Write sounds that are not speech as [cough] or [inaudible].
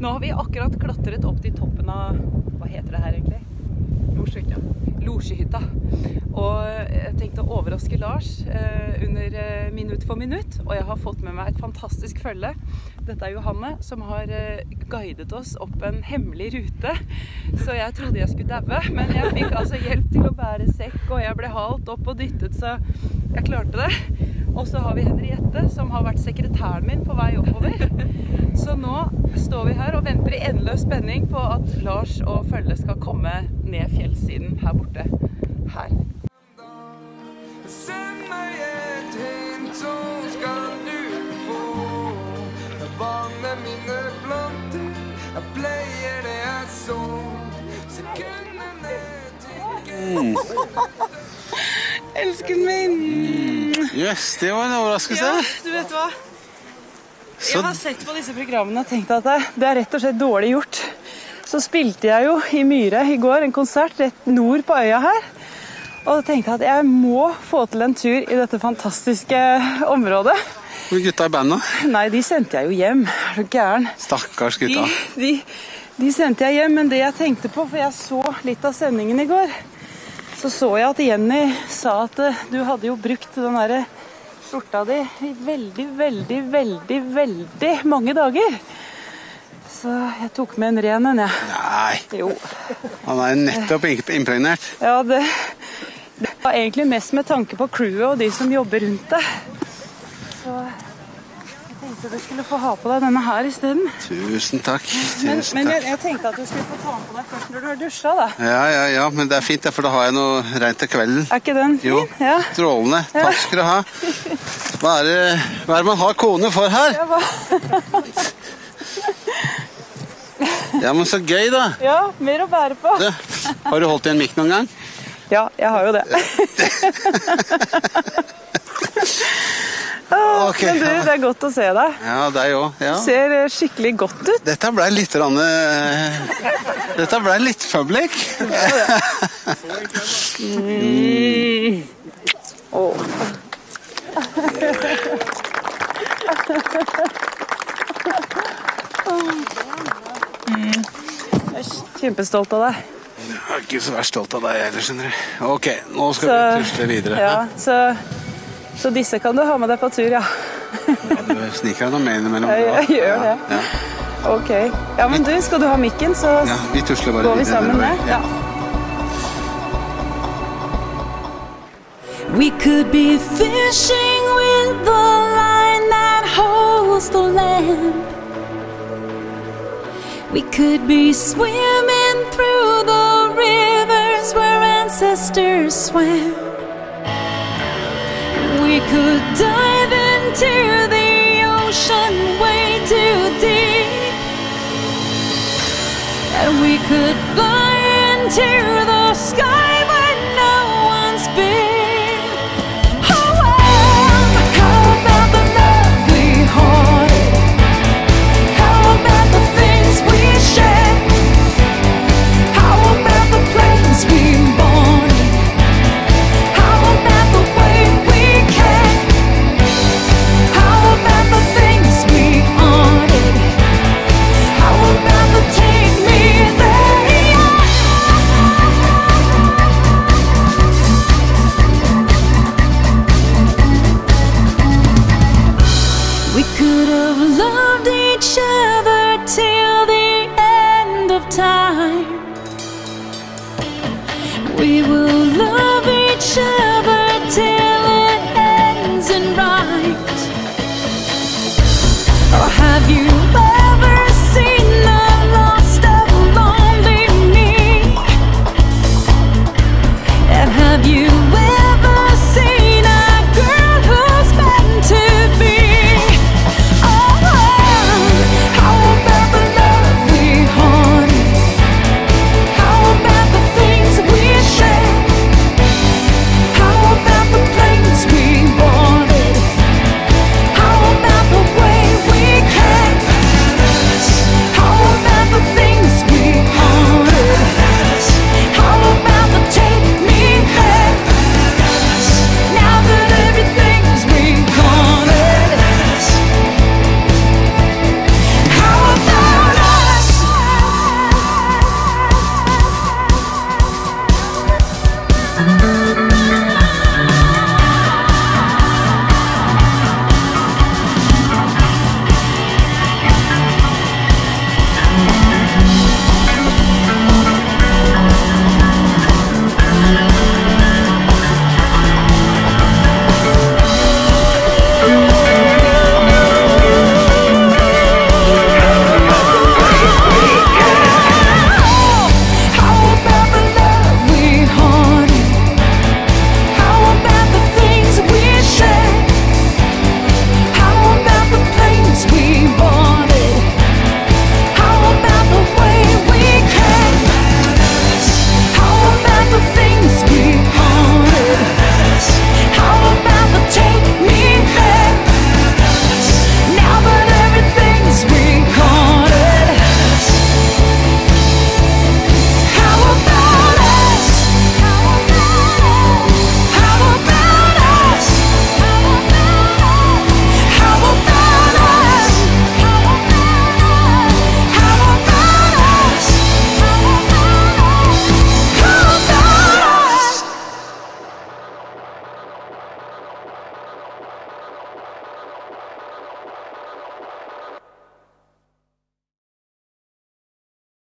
Nå har vi akkurat klatret opp til toppen av Hva heter det her egentlig? Losjehytta. Losjehytta. Og jeg tenkte å overraske Lars eh, under eh, Minutt for minutt. Og jeg har fått med meg et fantastisk følge. Dette er Johanne som har eh, guidet oss opp en hemmelig rute. Så jeg trodde jeg skulle daue, men jeg fikk altså hjelp til å bære sekk, og jeg ble halt opp og dyttet, så jeg klarte det. Og så har vi Henriette, som har vært sekretæren min på vei oppover. Så nå står vi her og venter i endeløs spenning på at Lars og følget skal komme ned fjellsiden her borte. Her. Send meg et hint, så skal du få vannet mine planter. Jeg pleier det jeg så. Sekundene tikker. Elsken min! Jøss, det var en overraskelse. Ja, du vet hva? Så Jeg har sett på disse programmene og tenkt at det, er rett og slett dårlig gjort. Så spilte jeg jo i Myre i går en konsert rett nord på øya her. Og tenkte at jeg må få til en tur i dette fantastiske området. hvor er gutta i bandet? Nei, de sendte jeg jo hjem. Er du gæren? Stakkars De, gutta. de, de sendte jeg hjem, men det jeg tenkte på, for jeg så litt av sendingen i går, så så jeg at Jenny sa at eh, du hadde jo brukt den derre skjorta di i veldig, veldig, veldig, veldig mange dager. Så jeg tok med en ren en, jeg. Nei, Jo. han er nettopp impregnert. Ja, det, det var egentlig mest med tanke på crewet og de som jobber rundt det. Så tenkte du skulle få ha på deg denne her isteden. Tusen takk. Men, Tusen men jeg, takk. jeg tenkte at du skulle få ta den på deg først når du har dusja, da. Ja, ja, ja, men det er fint, for da har jeg noe rent til kvelden. Er ikke den fin? Jo, Ja. strålende. Takk skal du ha. Hva er, det, hva er det man har kone for her? Ja, hva- Ja, men så gøy, da. ja, mer å bære på. Det. har du holdt i en mikk noen gang? Ja, jeg har jo det. [laughs] Åh, Ok, Men du, ja. det er godt å se deg. Ja, deg òg. Ja. Ser eh, skikkelig godt ut. Dette ble litt rann, eh, Dette ble litt public. Åh. Mm. Jeg er kjempestolt av deg. Jeg er ikke så verst stolt av deg heller, skjønner du. Ok, nå skal Så- vi tusle videre. Ja, så, så disse kan du ha med deg på tur, ja. Ja, du sniker deg noe med innimellom. Jeg, jeg gjør det. Ja, Ok. Ja, men du, skal du ha mikken, så ja, vi tusler bare går vi sammen nedover. med. Ja. We could be fishing with the line that holds the land. We could be swimming through the rivers where ancestors swam. And we could fly into the sky we were